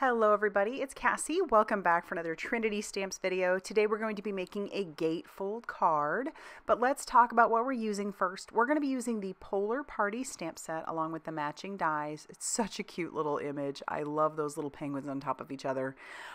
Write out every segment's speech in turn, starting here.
Hello everybody, it's Cassie. Welcome back for another Trinity Stamps video. Today we're going to be making a gatefold card, but let's talk about what we're using first. We're going to be using the Polar Party stamp set along with the matching dies. It's such a cute little image. I love those little penguins on top of each other.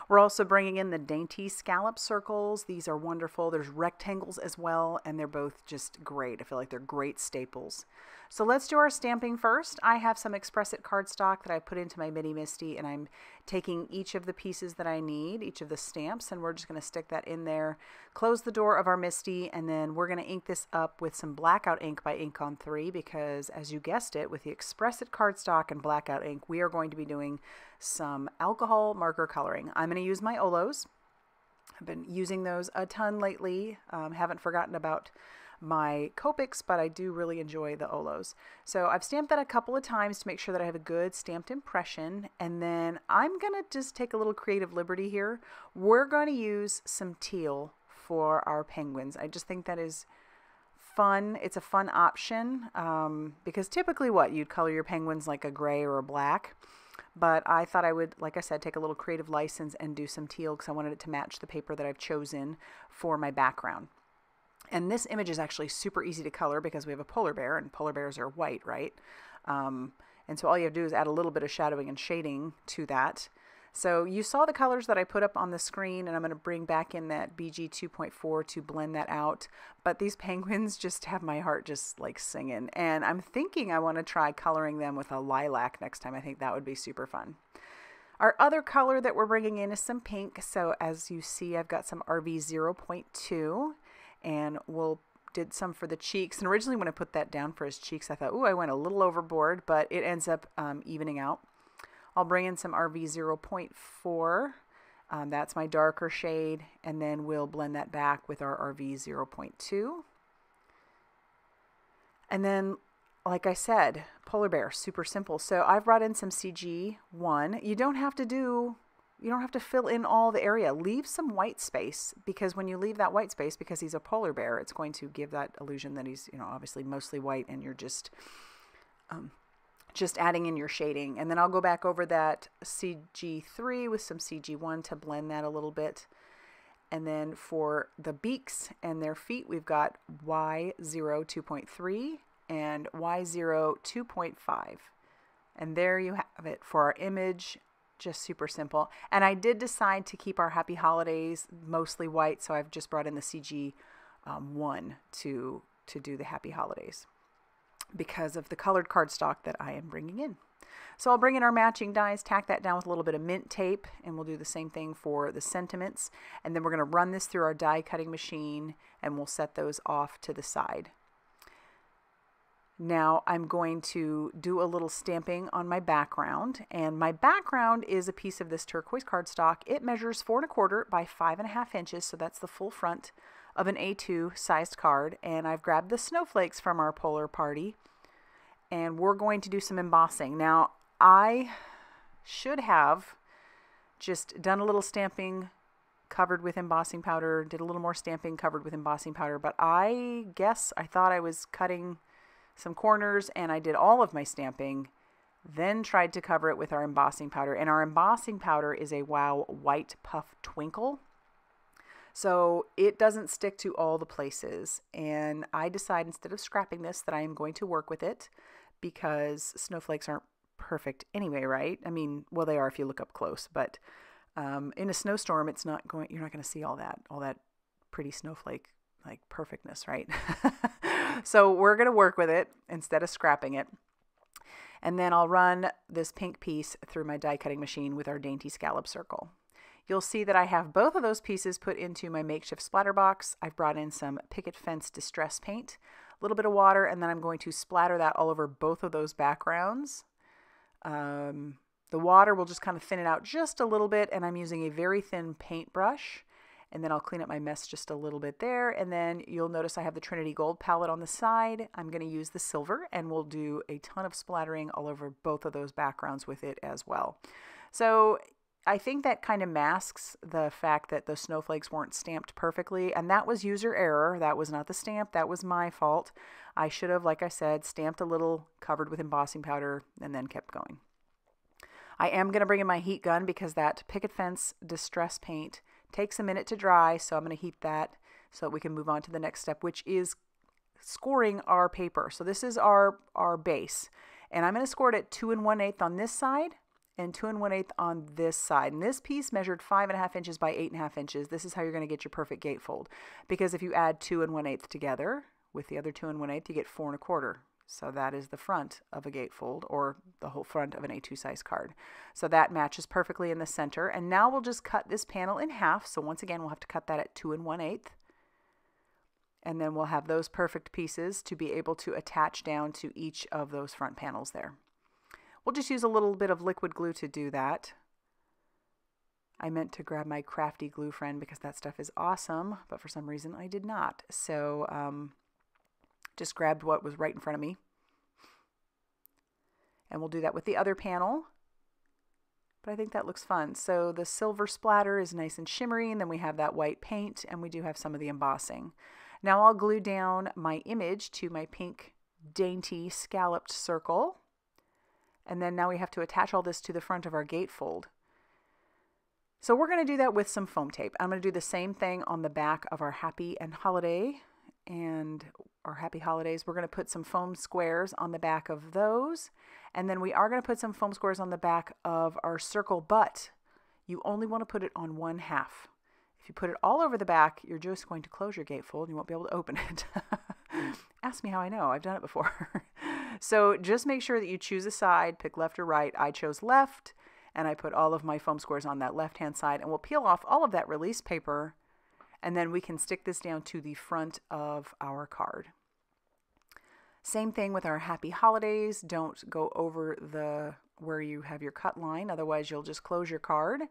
We're also bringing in the Dainty Scallop Circles. These are wonderful. There's rectangles as well, and they're both just great. I feel like they're great staples. So let's do our stamping first. I have some X-Press It cardstock that I put into my Mini Misti, and I'm taking each of the pieces that I need, each of the stamps, and we're just going to stick that in there, close the door of our Misti, and then we're going to ink this up with some blackout ink by InkOn3 because, as you guessed it, with the X-Press It cardstock and blackout ink, we are going to be doing some alcohol marker coloring. I'm going to use my Olos. I've been using those a ton lately. Um, haven't forgotten about my Copics, but I do really enjoy the Olos. So I've stamped that a couple of times to make sure that I have a good stamped impression. And then I'm going to just take a little creative liberty here. We're going to use some teal for our penguins. I just think that is fun. It's a fun option um, because typically what? You'd color your penguins like a gray or a black. But I thought I would, like I said, take a little creative license and do some teal because I wanted it to match the paper that I've chosen for my background. And this image is actually super easy to color because we have a polar bear and polar bears are white, right? Um, and so all you have to do is add a little bit of shadowing and shading to that. So you saw the colors that I put up on the screen and I'm going to bring back in that BG 2.4 to blend that out. But these penguins just have my heart just like singing. And I'm thinking I want to try coloring them with a lilac next time. I think that would be super fun. Our other color that we're bringing in is some pink. So as you see, I've got some RV 0.2 and we'll did some for the cheeks. And originally when I put that down for his cheeks, I thought, ooh, I went a little overboard, but it ends up um, evening out. I'll bring in some RV 0.4. Um, that's my darker shade. And then we'll blend that back with our RV 0.2. And then, like I said, polar bear, super simple. So I've brought in some CG1. You don't have to do you don't have to fill in all the area. Leave some white space because when you leave that white space, because he's a polar bear, it's going to give that illusion that he's, you know, obviously mostly white and you're just, um, just adding in your shading. And then I'll go back over that CG3 with some CG1 to blend that a little bit. And then for the beaks and their feet, we've got Y0 2.3 and Y0 2.5. And there you have it for our image just super simple. And I did decide to keep our happy holidays mostly white, so I've just brought in the CG um, one to to do the happy holidays because of the colored cardstock that I am bringing in. So I'll bring in our matching dies, tack that down with a little bit of mint tape, and we'll do the same thing for the sentiments. And then we're going to run this through our die cutting machine, and we'll set those off to the side. Now I'm going to do a little stamping on my background and my background is a piece of this turquoise cardstock. It measures four and a quarter by five and a half inches so that's the full front of an A2 sized card and I've grabbed the snowflakes from our polar party and we're going to do some embossing. Now I should have just done a little stamping covered with embossing powder, did a little more stamping covered with embossing powder, but I guess I thought I was cutting some corners, and I did all of my stamping, then tried to cover it with our embossing powder. And our embossing powder is a Wow White Puff Twinkle. So it doesn't stick to all the places. And I decide instead of scrapping this that I am going to work with it because snowflakes aren't perfect anyway, right? I mean, well, they are if you look up close, but um, in a snowstorm, it's not going, you're not going to see all that, all that pretty snowflake like perfectness, right? so we're going to work with it instead of scrapping it. And then I'll run this pink piece through my die cutting machine with our dainty scallop circle. You'll see that I have both of those pieces put into my makeshift splatter box. I've brought in some picket fence distress paint, a little bit of water, and then I'm going to splatter that all over both of those backgrounds. Um, the water will just kind of thin it out just a little bit, and I'm using a very thin paintbrush and then I'll clean up my mess just a little bit there. And then you'll notice I have the Trinity Gold palette on the side. I'm going to use the silver and we'll do a ton of splattering all over both of those backgrounds with it as well. So I think that kind of masks the fact that the snowflakes weren't stamped perfectly, and that was user error. That was not the stamp, that was my fault. I should have, like I said, stamped a little, covered with embossing powder, and then kept going. I am going to bring in my heat gun because that picket fence distress paint takes a minute to dry. So I'm going to heat that so that we can move on to the next step, which is scoring our paper. So this is our, our base. And I'm going to score it at 2 and 1 8 on this side and 2 and 1 8 on this side. And this piece measured 5.5 inches by 8.5 inches. This is how you're going to get your perfect gatefold. Because if you add 2 and 1 8 together with the other 2 and 1 8, you get 4 and a quarter. So that is the front of a gatefold or the whole front of an A2 size card. So that matches perfectly in the center. And now we'll just cut this panel in half. So once again, we'll have to cut that at 2 and 1 8 and then we'll have those perfect pieces to be able to attach down to each of those front panels there. We'll just use a little bit of liquid glue to do that. I meant to grab my crafty glue friend because that stuff is awesome, but for some reason I did not. So um, just grabbed what was right in front of me. And we'll do that with the other panel. But I think that looks fun. So the silver splatter is nice and shimmery, and then we have that white paint, and we do have some of the embossing. Now I'll glue down my image to my pink dainty scalloped circle. And then now we have to attach all this to the front of our gatefold. So we're going to do that with some foam tape. I'm going to do the same thing on the back of our happy and holiday and our happy holidays. We're going to put some foam squares on the back of those. And then we are going to put some foam squares on the back of our circle, but you only want to put it on one half. If you put it all over the back, you're just going to close your gatefold and you won't be able to open it. Ask me how I know. I've done it before. so just make sure that you choose a side, pick left or right. I chose left and I put all of my foam squares on that left hand side and we'll peel off all of that release paper and then we can stick this down to the front of our card. Same thing with our happy holidays. Don't go over the where you have your cut line, otherwise you'll just close your card.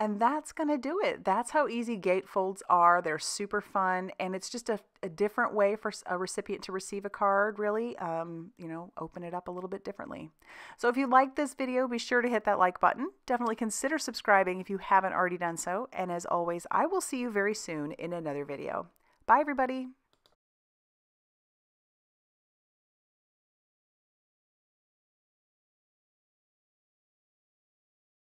And that's going to do it. That's how easy gatefolds are. They're super fun, and it's just a, a different way for a recipient to receive a card, really. Um, you know, open it up a little bit differently. So if you liked this video, be sure to hit that like button. Definitely consider subscribing if you haven't already done so. And as always, I will see you very soon in another video. Bye, everybody.